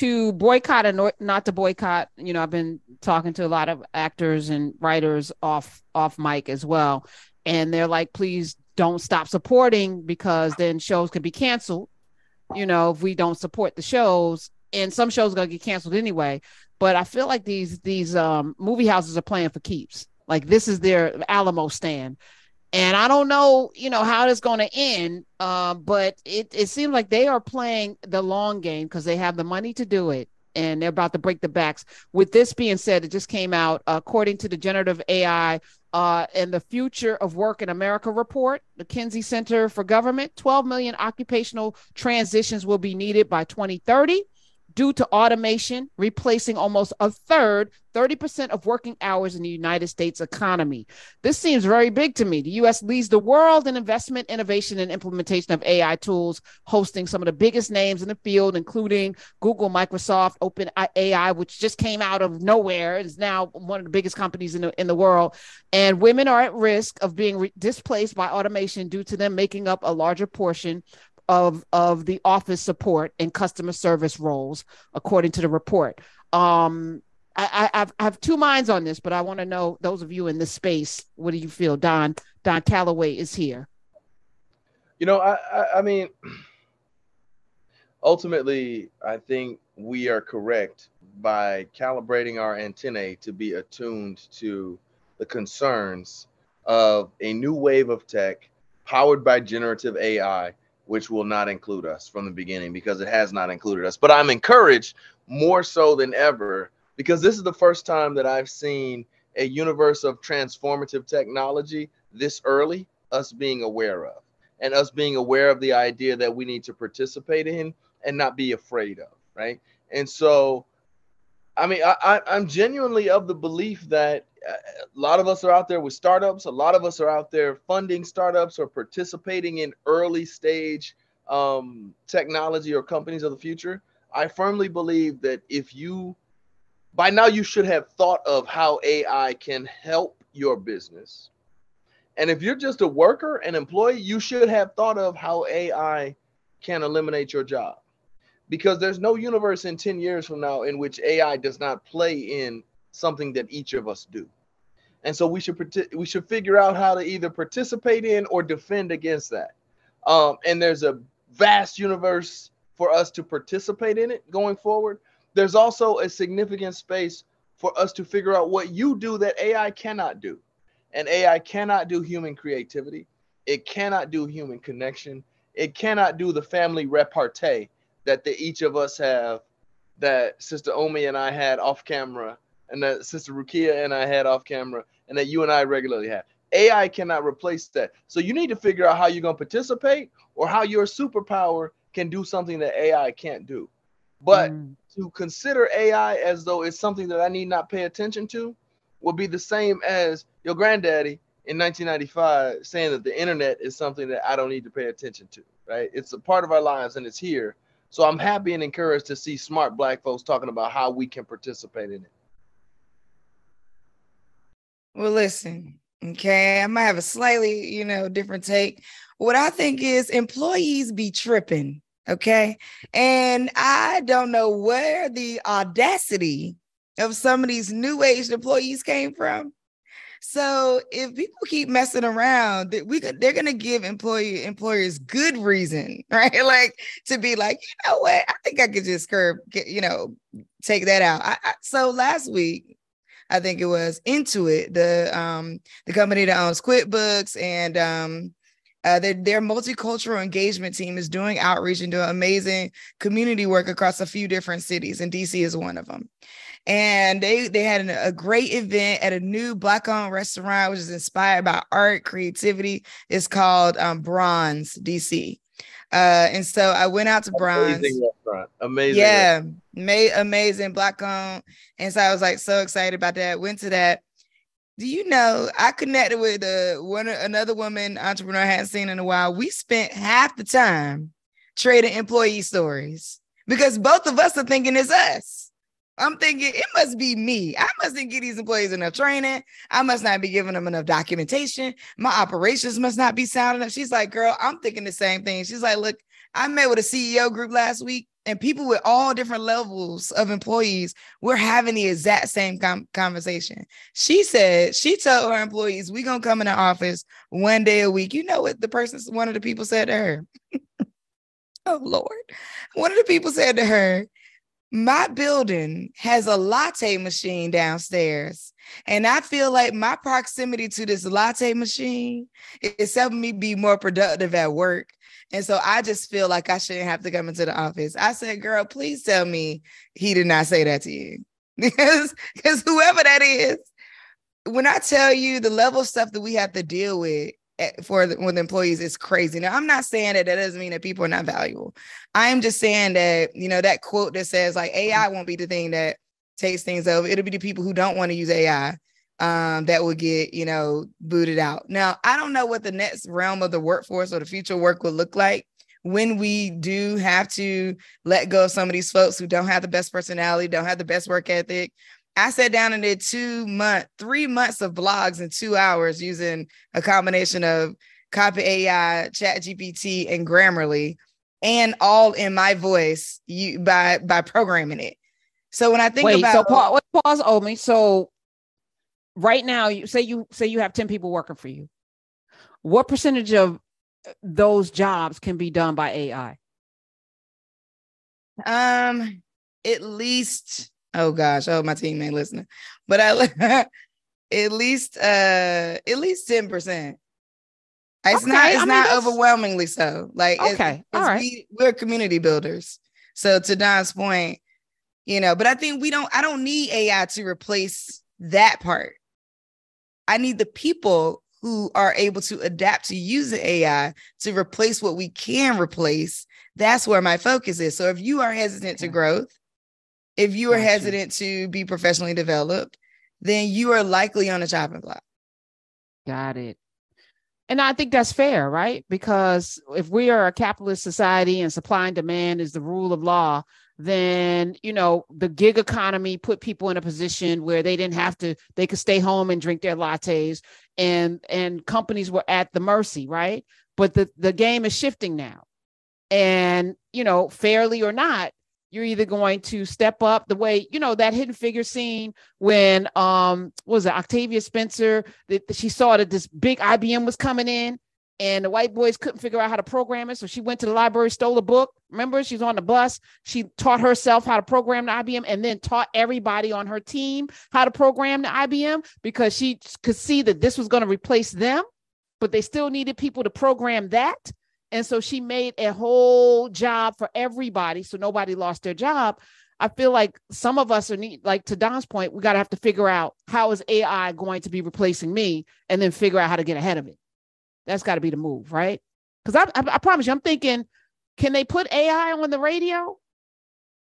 to boycott and not to boycott you know i've been talking to a lot of actors and writers off off mic as well. And they're like please don't stop supporting because then shows could be canceled you know if we don't support the shows. And some shows are going to get canceled anyway. But i feel like these these um movie houses are playing for keeps. Like this is their alamo stand and I don't know, you know, how it's going to end. Uh, but it it seems like they are playing the long game because they have the money to do it, and they're about to break the backs. With this being said, it just came out according to the generative AI uh, and the Future of Work in America report, the McKinsey Center for Government. 12 million occupational transitions will be needed by 2030 due to automation, replacing almost a third, 30% of working hours in the United States economy. This seems very big to me. The US leads the world in investment, innovation, and implementation of AI tools, hosting some of the biggest names in the field, including Google, Microsoft, OpenAI, which just came out of nowhere, is now one of the biggest companies in the, in the world. And women are at risk of being re- displaced by automation due to them making up a larger portion of of the office support and customer service roles, according to the report. Um, I, I, have, I have two minds on this, but I want to know those of you in this space. What do you feel, Don? Don Calloway is here. You know, I, I, I mean, ultimately, I think we are correct by calibrating our antennae to be attuned to the concerns of a new wave of tech powered by generative AI which will not include us from the beginning because it has not included us. But I'm encouraged more so than ever because this is the first time that I've seen a universe of transformative technology this early, us being aware of, and us being aware of the idea that we need to participate in and not be afraid of, right? And so, I mean, I, I, am genuinely of the belief that a lot of us are out there with startups. A lot of us are out there funding startups or participating in early stage um, technology or companies of the future. I firmly believe that if you, by now, you should have thought of how AI can help your business. And if you're just a worker, an employee, you should have thought of how AI can eliminate your job. Because there's no universe in 10 years from now in which AI does not play in something that each of us do. And so we should we should figure out how to either participate in or defend against that. Um, and there's a vast universe for us to participate in it going forward. There's also a significant space for us to figure out what you do that AI cannot do. And AI cannot do human creativity. It cannot do human connection. It cannot do the family repartee that the, each of us have that Sister Omi and I had off camera and that Sister Rukia and I had off camera, and that you and I regularly have. AI cannot replace that. So you need to figure out how you're going to participate or how your superpower can do something that AI can't do. But mm. to consider AI as though it's something that I need not pay attention to will be the same as your granddaddy in 1995 saying that the internet is something that I don't need to pay attention to, right? It's a part of our lives and it's here. So I'm happy and encouraged to see smart black folks talking about how we can participate in it. Well, listen, okay, I might have a slightly, you know, different take. What I think is employees be tripping, okay? And I don't know where the audacity of some of these new age employees came from. So if people keep messing around, that we they're gonna give employee employers good reason, right? Like to be like, you know what? I think I could just curb, you know, take that out. I, I, so last week, I think it was Intuit, the um the company that owns QuickBooks and um uh, their, their multicultural engagement team is doing outreach and doing amazing community work across a few different cities, and DC is one of them. And they they had an, a great event at a new black-owned restaurant, which is inspired by art, creativity. It's called um, Bronze DC. Uh, and so I went out to Bronze. Amazing restaurant. Amazing. Yeah, made amazing black owned. And so I was like so excited about that. Went to that. Do you know I connected with uh, one another woman entrepreneur I hadn't seen in a while. We spent half the time trading employee stories because both of us are thinking it's us. I'm thinking it must be me. I mustn't get these employees enough training. I must not be giving them enough documentation. My operations must not be sound enough. She's like, girl, I'm thinking the same thing. She's like, look, I met with a CEO group last week and people with all different levels of employees we're having the exact same com- conversation she said she told her employees "We're gonna come in the office one day a week you know what the person one of the people said to her oh lord one of the people said to her my building has a latte machine downstairs and i feel like my proximity to this latte machine is helping me be more productive at work and so I just feel like I shouldn't have to come into the office. I said, girl, please tell me he did not say that to you. because because whoever that is, when I tell you the level of stuff that we have to deal with for the, with employees is crazy. Now, I'm not saying that that doesn't mean that people are not valuable. I am just saying that, you know, that quote that says like AI won't be the thing that takes things over. It'll be the people who don't want to use AI um, that will get, you know, booted out. Now, I don't know what the next realm of the workforce or the future work will look like when we do have to let go of some of these folks who don't have the best personality, don't have the best work ethic. I sat down and did two month, three months of blogs in two hours using a combination of Copy AI, Chat GPT, and Grammarly, and all in my voice you by by programming it. So when I think Wait, about so pause, pause, me, So right now you say you say you have 10 people working for you. What percentage of those jobs can be done by ai um at least oh gosh. Oh my team ain't listening. But i at least uh at least 10 percent. It's Okay, not it's I mean, not that's- overwhelmingly so. Like it's- Okay, it's all right. we, we're community builders. So to don's point you know but i think we don't i don't need ai to replace that part. I need the people who are able to adapt to using ai to replace what we can replace. That's where my focus is. So if you are hesitant to growth if you are Gotcha. hesitant to be professionally developed then you are likely on a chopping block. Got it. And i think that's fair right? Because if we are a capitalist society and supply and demand is the rule of law then you know the gig economy put people in a position where they didn't have to they could stay home and drink their lattes and and companies were at the mercy right? But the the game is shifting now. And you know fairly or not you're either going to step up the way you know that hidden figure scene when um was it octavia spencer that she saw that this big ibm was coming in and the white boys couldn't figure out how to program it. So she went to the library stole a book. Remember she's on the bus. She taught herself how to program the ibm and then taught everybody on her team how to program the ibm because she could see that this was going to replace them but they still needed people to program that and so she made a whole job for everybody so nobody lost their job i feel like some of us are need like to don's point we got to have to figure out how is ai going to be replacing me and then figure out how to get ahead of it that's got to be the move right because I, I, I promise you i'm thinking can they put ai on the radio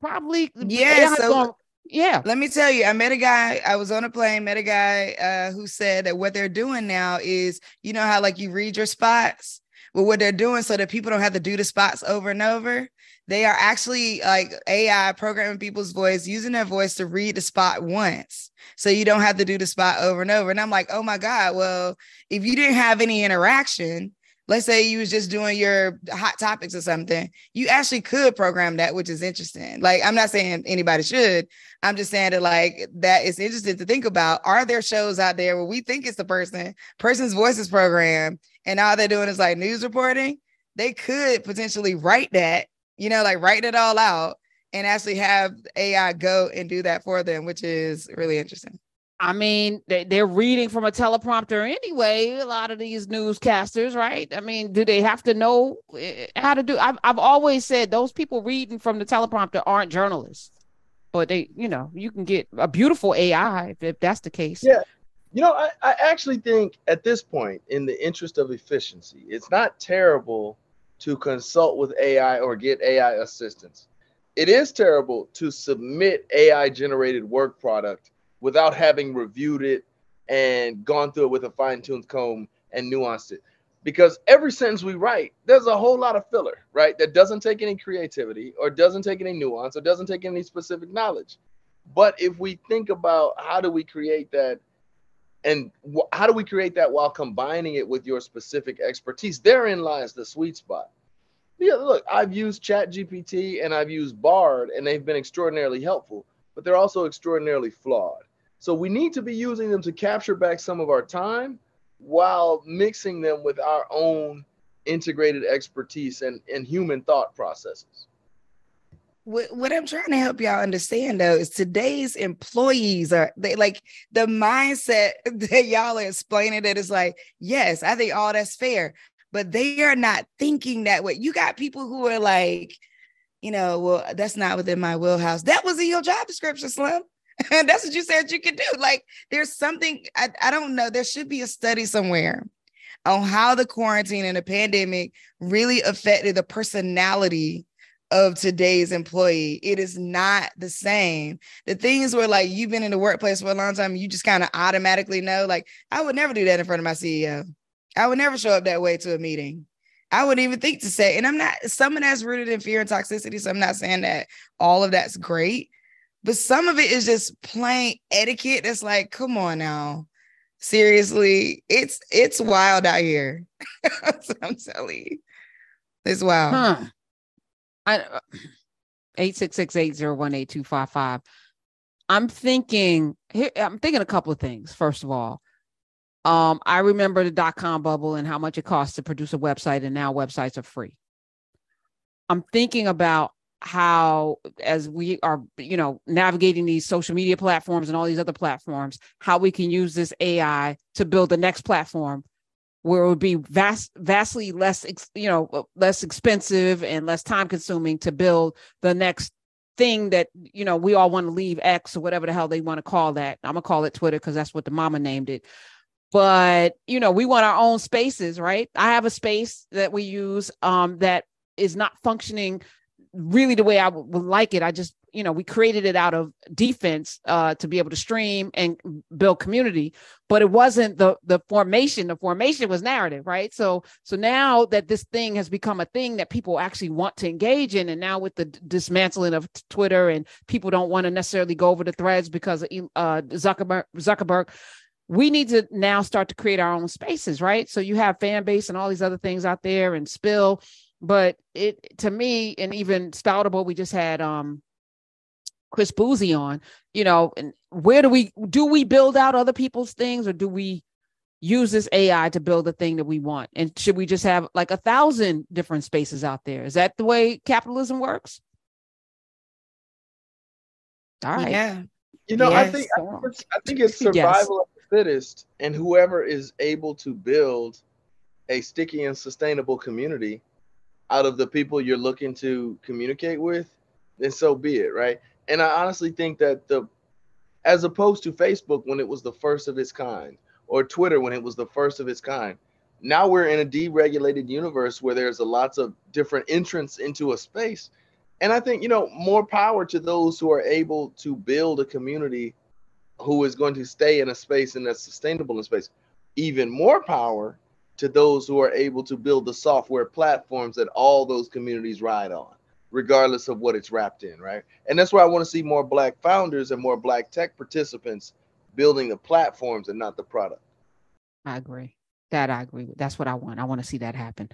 probably Yeah, so- going- yeah Let me tell you, I met a guy. I was on a plane, met a guy uh, who said that what they're doing now is, you know, how like you read your spots. Well, what they're doing so that people don't have to do the spots over and over, they are actually like AI programming people's voice, using their voice to read the spot once. So you don't have to do the spot over and over. And I'm like, oh my God, well, if you didn't have any interaction, let's say you was just doing your hot topics or something, you actually could program that, which is interesting. Like, I'm not saying anybody should, I'm just saying that like that is interesting to think about. Are there shows out there where we think it's the person, person's voice is programmed, and all they're doing is like news reporting? They could potentially write that, you know, like write it all out and actually have AI go and do that for them, which is really interesting. I mean, they, they're reading from a teleprompter anyway. A lot of these newscasters, right? I mean, do they have to know eh, how to do? I've I've always said those people reading from the teleprompter aren't journalists, but they, you know, you can get a beautiful AI if, if that's the case. Yeah. You know, I, I actually think at this point, in the interest of efficiency, it's not terrible to consult with AI or get AI assistance. It is terrible to submit AI generated work product without having reviewed it and gone through it with a fine tuned comb and nuanced it. Because every sentence we write, there's a whole lot of filler, right? That doesn't take any creativity or doesn't take any nuance or doesn't take any specific knowledge. But if we think about how do we create that and wh- how do we create that while combining it with your specific expertise, therein lies the sweet spot. Yeah, look, I've used Chat GPT and I've used Bard, and they've been extraordinarily helpful, but they're also extraordinarily flawed. So we need to be using them to capture back some of our time while mixing them with our own integrated expertise and, and human thought processes. What, what I'm trying to help y'all understand though is today's employees are they like the mindset that y'all are explaining that is like, yes, I think all that's fair, but they are not thinking that way. You got people who are like, you know, well, that's not within my wheelhouse. That was in your job description, Slim. And that's what you said you could do. Like, there's something, I, I don't know, there should be a study somewhere on how the quarantine and the pandemic really affected the personality of today's employee. It is not the same. The things where like you've been in the workplace for a long time, you just kind of automatically know, like, I would never do that in front of my CEO. I would never show up that way to a meeting. I wouldn't even think to say, and I'm not some of that's rooted in fear and toxicity. So I'm not saying that all of that's great, but some of it is just plain etiquette. That's like, come on now. Seriously, it's it's wild out here. I'm telling you. It's wild. Huh. I uh, eight six six eight zero one eight two five five. I'm thinking here. I'm thinking a couple of things. First of all, um, I remember the dot com bubble and how much it costs to produce a website, and now websites are free. I'm thinking about how, as we are, you know, navigating these social media platforms and all these other platforms, how we can use this AI to build the next platform where it would be vast, vastly less, you know, uh, less expensive and less time consuming to build the next thing that you know we all want to leave X or whatever the hell they want to call that. I'm gonna call it Twitter because that's what the mama named it. But you know we want our own spaces right? I have a space that we use um that is not functioning really the way i would, would like it. I just you know we created it out of defense uh to be able to stream and build community but it wasn't the the formation the formation was narrative right so so now that this thing has become a thing that people actually want to engage in and now with the dismantling of twitter and people don't want to necessarily go over the threads because of uh zuckerberg zuckerberg we need to now start to create our own spaces, right? So you have fan base and all these other things out there and spill. But it to me, and even Spoutable, we just had um Chris Bouzy on, you know, and where do we do we build out other people's things or do we use this AI to build the thing that we want? And should we just have like a thousand different spaces out there? Is that the way capitalism works? All right. Yeah. You know, I Yes. think I think it's, I think it's Yes. survival of the fittest, and whoever is able to build a sticky and sustainable community out of the people you're looking to communicate with, then so be it, right? And I honestly think that the, as opposed to Facebook when it was the first of its kind, or Twitter when it was the first of its kind, now we're in a deregulated universe where there's a lots of different entrants into a space and I think, you know, more power to those who are able to build a community who is going to stay in a space and that's sustainable in space. Even more power to those who are able to build the software platforms that all those communities ride on, regardless of what it's wrapped in, right? And that's why I want to see more Black founders and more Black tech participants building the platforms and not the product. I agree. That I agree with. That's what I want. I want to see that happen.